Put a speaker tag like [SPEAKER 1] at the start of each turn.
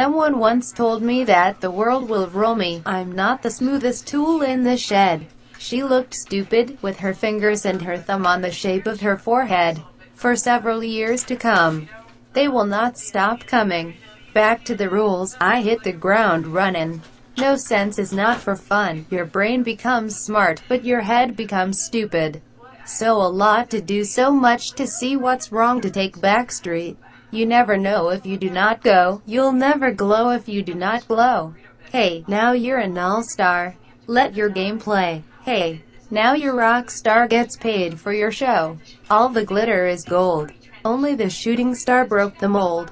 [SPEAKER 1] Someone once told me that the world will roll me. I'm not the smoothest tool in the shed. She looked stupid, with her fingers and her thumb on the shape of her forehead. For several years to come. They will not stop coming. Back to the rules, I hit the ground running. No sense is not for fun. Your brain becomes smart, but your head becomes stupid. So a lot to do so much to see what's wrong to take backstreet. You never know if you do not go, you'll never glow if you do not glow. Hey, now you're an all-star. Let your game play. Hey, now your rock star gets paid for your show. All the glitter is gold. Only the shooting star broke the mold.